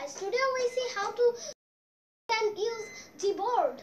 guys, today we see how to can use Gboard. board.